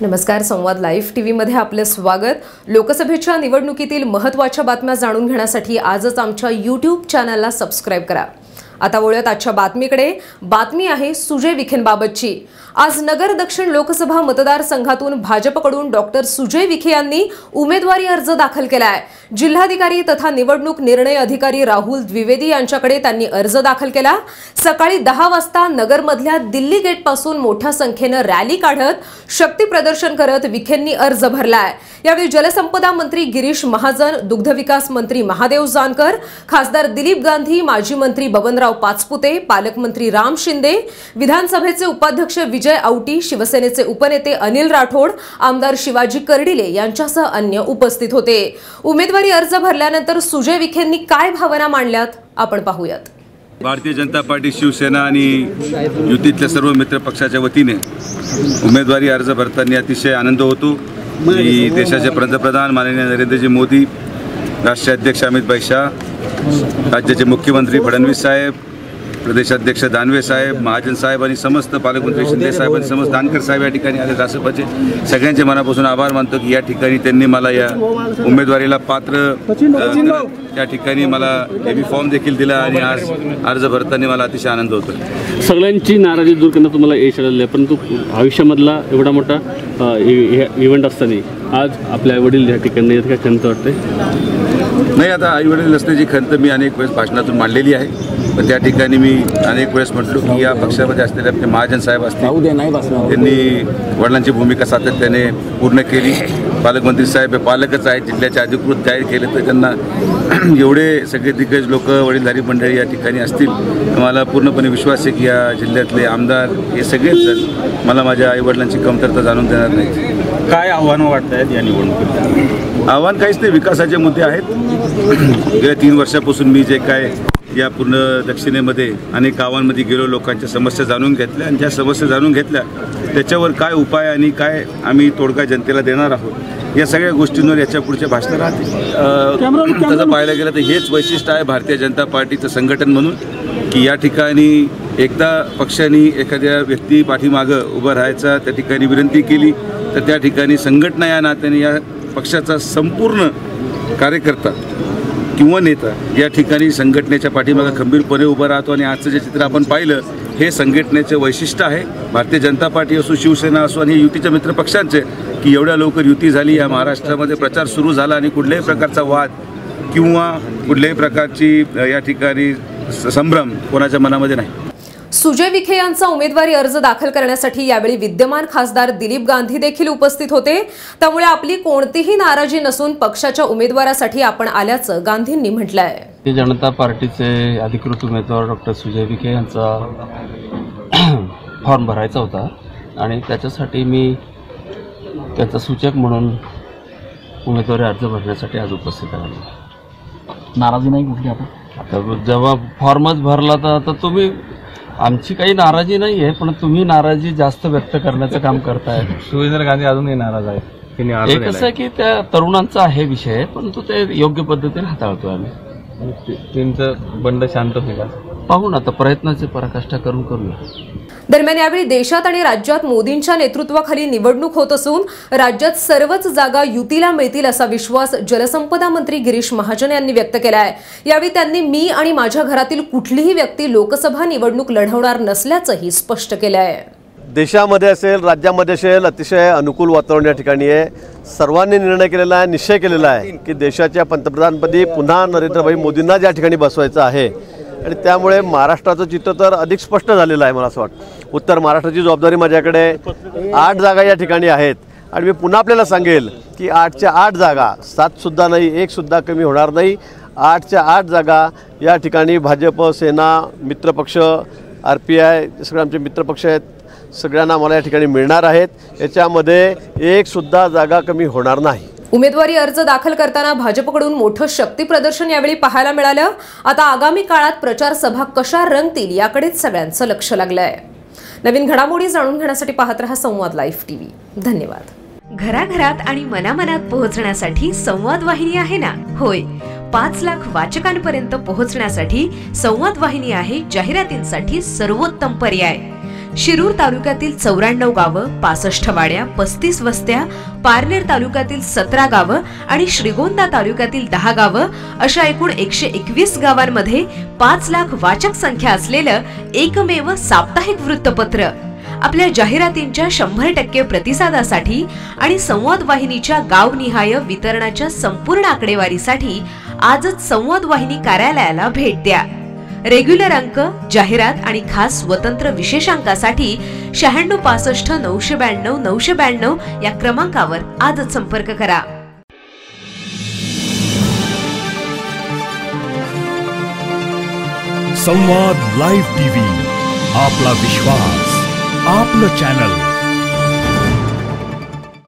नमस्कार संवाद लाईव्ह टीव्हीमध्ये आपले स्वागत. लोकसभेच्या निवडणुकीतील महत्त्वाच्या बातम्या जाणून घेण्यासाठी आजच आमच्या यूट्यूब चॅनलला सबस्क्राईब करा. आता वळूयात आजच्या बातमीकडे. बातमी आहे सुजय विखेंबाबतची. आज नगर दक्षिण लोकसभा मतदारसंघातून भाजपकडून डॉक्टर सुजय विखे यांनी उमेदवारी अर्ज दाखल केला आहे जिल्हाधिकारी तथा निवडणूक निर्णय अधिकारी राहुल द्विवेदी यांच्याकडे त्यांनी अर्ज दाखल केला. सकाळी दहा वाजता नगरमधल्या दिल्ली गेटपासून मोठ्या संख्येनं रॅली काढत शक्ती प्रदर्शन करत विखेंनी अर्ज भरलाय. यावेळी जलसंपदा मंत्री गिरीश महाजन दुग्धविकास मंत्री महादेव जानकर खासदार दिलीप गांधी माजी मंत्री बबनराव पाचपुते पालकमंत्री राम शिंदे विधानसभेचे उपाध्यक्ष विजय औटी शिवसेनेचे उपनेते अनिल राठोड आमदार शिवाजी कर्डिले यांच्यासह अन्य उपस्थित होते. उमेदवारी अर्ज भरल्यानंतर सुजय विखेंनी काय भावना मांडल्यात? आपण पाहूयात. भारतीय जनता पार्टी शिवसेना आणि युतीतल्या सर्व मित्र पक्षाच्या वतीने उमेदवारी अर्ज भरताना अतिशय आनंद होतो. की देशाचे पंतप्रधान माननीय नरेंद्रजी मोदी राष्ट्रीय अध्यक्ष अमित भाई शाह राज्याचे मुख्यमंत्री फडणवीस साहेब प्रदेशाध्यक्ष दानवे साहेब महाजन साहेब आणि समस्त पालकमंत्री शिंदे साहेब आणि समस्त दानकर साहेब या ठिकाणी आले. रासपाचे सगळ्यांचे मनापासून आभार मानतो की या ठिकाणी त्यांनी मला या उमेदवारीला पात्र त्या या ठिकाणी मला एबी फॉर्म देखील दिला आणि आज अर्ज भरताना मला अतिशय आनंद होतो. सगळ्यांची नाराजी दूर करण्यात तुम्हाला यश आलेलं आहे परंतु आयुष्यामधला एवढा मोठा इ- इव्हेंट असताना आज आपल्या वडील या ठिकाणी येत काय वाटते नाही आता आईवडील नसण्याची खंत मी अनेक वेळेस भाषणातून मांडलेली आहे. पण त्या ठिकाणी मी अनेक वेळेस म्हटलो की या पक्षामध्ये असलेले आपले महाजन साहेब असतील त्यांनी वडिलांची भूमिका सातत्याने पूर्ण केली. पालकमंत्री साहेब हे पालकच आहेत जिल्ह्याचे अधिकृत काय केले तर त्यांना एवढे सगळे दिग्गज लोक वडीलधारी मंडळी या ठिकाणी असतील. तर मला पूर्णपणे विश्वास आहे की या जिल्ह्यातले आमदार हे सगळेच जण मला माझ्या आईवडिलांची कमतरता जाणून देणार नाही काय आव्हानं वाटत आहेत या निवडणुकीत? आव्हान काहीच नाही विकासाचे मुद्दे आहेत. गेल्या तीन वर्षापासून मी जे काय या पूर्ण दक्षिणेमध्ये अनेक गावांमध्ये गेलो लोकांच्या समस्या जाणून घेतल्या आणि ज्या समस्या जाणून घेतल्या त्याच्यावर काय उपाय आणि काय आम्ही तोडगा जनतेला देणार आहोत या सगळ्या गोष्टींवर याच्या पुढच्या भाषणं राहतील. अं, तसं पाहायला गेलं तर हेच वैशिष्ट्य आहे भारतीय जनता पार्टीचं संघटन म्हणून की या ठिकाणी एकदा पक्षाने एखाद्या व्यक्ती पाठीमागं उभं राहायचा त्या ठिकाणी विनंती केली तर त्या ठिकाणी संघटना या नात्याने या पक्षाचा संपूर्ण कार्यकर्ता किंवा नेता या ठिकाणी संघटनेच्या पाठीमागं खंबीरपणे उभं राहतो आणि आजचं जे चित्र आपण पाहिलं हे संघटनेचं वैशिष्ट्य आहे. भारतीय जनता पार्टी असो शिवसेना असो आणि युतीच्या मित्र पक्षांचे की एवढ्या लवकर युती झाली या महाराष्ट्रामध्ये प्रचार सुरू झाला आणि कुठल्याही प्रकारचा वाद किंवा कुठल्याही प्रकारची या ठिकाणी स- संभ्रम कोणाच्या मनामध्ये नाही. सुजय विखे यांचा उमेदवारी अर्ज दाखल करण्यासाठी यावेळी विद्यमान खासदार दिलीप गांधी देखील उपस्थित होते. त्यामुळे आपली कोणतीही नाराजी नसून पक्षाच्या उमेदवारासाठी आपण आल्याचं गांधींनी म्हटलंय. भारतीय जनता पार्टीचे अधिकृत उमेदवार डॉक्टर सुजय विखे यांचा फॉर्म भरायचा होता. आणि त्याच्यासाठी मी त्याचा सूचक म्हणून उमेदवारी अर्ज भरण्यासाठी आज उपस्थित राहिलो नाराजी नाही कुठली आता? आता जेव्हा फॉर्मच भरला तर आता तुम्ही आमची काही नाराजी नाही आहे पण तुम्ही नाराजी जास्त व्यक्त करण्याचं काम करताय सुरेंद्र गांधी अजूनही नाराज आहेत त्यांनी अर्ज एक असं आहे की त्या तरुणांचा आहे विषय परंतु ते योग्य पद्धतीने हाताळतोय आम्ही. त्यांचं बंड शांत होईल? पाहू ना आता प्रयत्नाची पराकाष्ठा करून करूया दरम्यान यावेळी देशात आणि राज्यात मोदींच्या नेतृत्वाखाली निवडणूक होत असून राज्यात सर्वच जागा युतीला मिळतील असा विश्वास जलसंपदा मंत्री गिरीश महाजन यांनी व्यक्त केला आहे यावेळी त्यांनी मी आणि माझ्या घरातील कुठलीही व्यक्ती लोकसभा निवडणूक लढवणार नसल्याचंही स्पष्ट केलं आहे देशामध्ये असेल राज्यामध्ये असेल अतिशय अनुकूल वातावरण या ठिकाणी आहे. सर्वांनी निर्णय केलेला आहे निश्चय केलेला आहे की देशाच्या पंतप्रधानपदी पुन्हा नरेंद्रभाई मोदींना ज्या ठिकाणी बसवायचं आहे. आणि त्यामुळे महाराष्ट्राचं चित्र तर अधिक स्पष्ट झालेलं आहे मला असं वाटतं. उत्तर महाराष्ट्राची जबाबदारी माझ्याकडे आठ जागा या ठिकाणी आहेत. आणि मी पुन्हा आपल्याला सांगेल की आठच्या आठ जागा सातसुद्धा नाही एकसुद्धा कमी होणार नाही. आठच्या आठ जागा या ठिकाणी भाजप सेना मित्रपक्ष आर पी आय सगळे आमचे मित्रपक्ष आहेत सगळ्यांना मला या ठिकाणी मिळणार आहेत. याच्यामध्ये एकसुद्धा जागा कमी होणार नाही. उमेदवारी अर्ज दाखल करताना भाजपकडून मोठं शक्ती प्रदर्शन यावेळी पाहायला मिळालं. आता आगामी काळात प्रचार सभा कशा रंगतील याकडेच सगळ्यांचं लक्ष लागलंय. नवीन घडामोडी जाणून घेण्यासाठी पाहत रहा संवाद लाईव्ह टीव्ही. धन्यवाद. घराघरात आणि मनामनात पोहोचण्यासाठी संवाद वाहिनी आहे ना? होय. पाच लाख वाचकांपर्यंत पोहोचण्यासाठी संवाद वाहिनी आहे जाहिरातींसाठी सर्वोत्तम पर्याय. शिरूर तालुक्यातील चौऱ्याण्णव गावं पासष्ट वाड्या पस्तीस वस्त्या पारनेर तालुक्यातील सतरा गावं आणि श्रीगोंदा तालुक्यातील दहा गावं अशा एकूण एकशे एकवीस गावांमध्ये पाच लाख वाचक संख्या असलेलं एकमेव साप्ताहिक वृत्तपत्र. आपल्या जाहिरातींच्या शंभर टक्के प्रतिसादासाठी आणि संवाद वाहिनीच्या गावनिहाय वितरणाच्या संपूर्ण आकडेवारीसाठी आजच संवाद वाहिनी कार्यालयाला भेट द्या. रेग्युलर अंक जाहिरात आणि खास स्वतंत्र विशेषांकासाठी शहाण्णव पासष्ट नऊशे ब्याण्णव नऊशे ब्याण्णव या क्रमांकावर आजच संपर्क करा. संवाद लाईव्ह टीव्ही आपला विश्वास आपलं चॅनल